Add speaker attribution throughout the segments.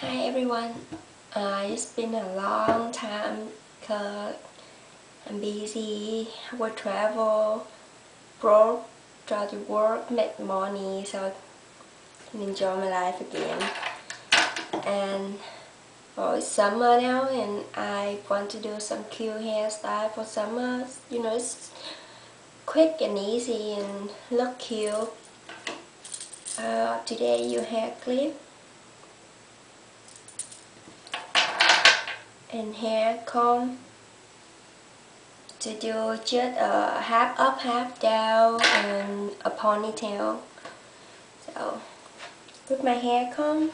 Speaker 1: Hi everyone. Uh, it's been a long time because I'm busy with travel, broke, try to work, make money so I can enjoy my life again. And well, it's summer now and I want to do some cute hairstyle for summer. You know, it's quick and easy and look cute. Uh, today you hair clip and hair comb to do just a half up half down and a ponytail. So with my hair comb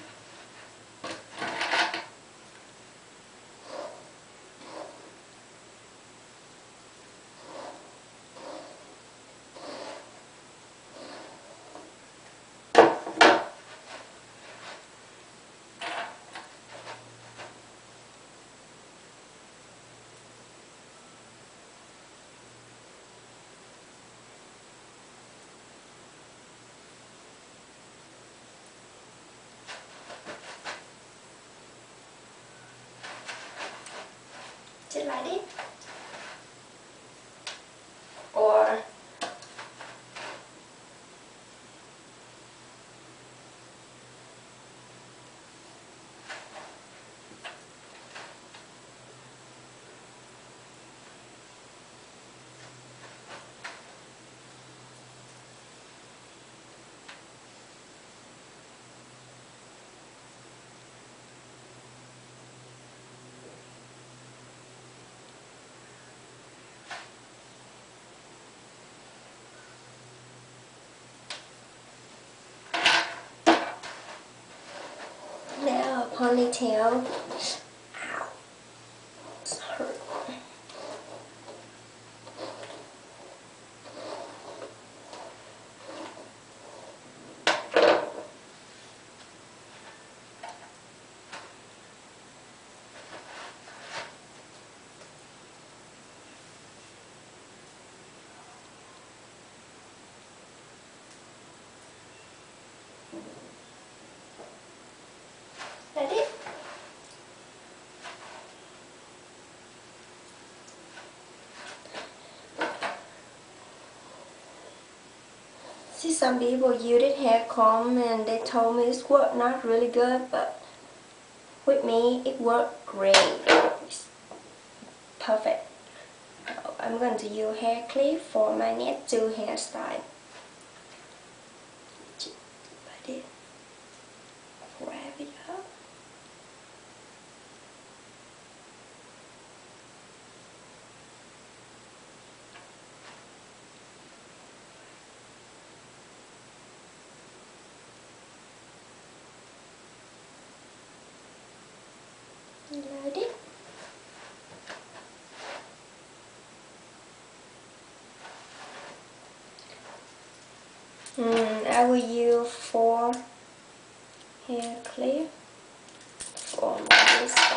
Speaker 1: or now a ponytail See some people use it hair comb and they told me it's work not really good but with me it worked great. It's perfect. I'm going to use hair clip for my next two hairstyle. Just like this. Wrap it up. Like it. Mm, I will use four hair clip for this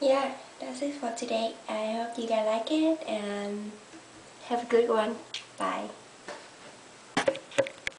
Speaker 1: yeah that's it for today. I hope you guys like it and have a good one. Bye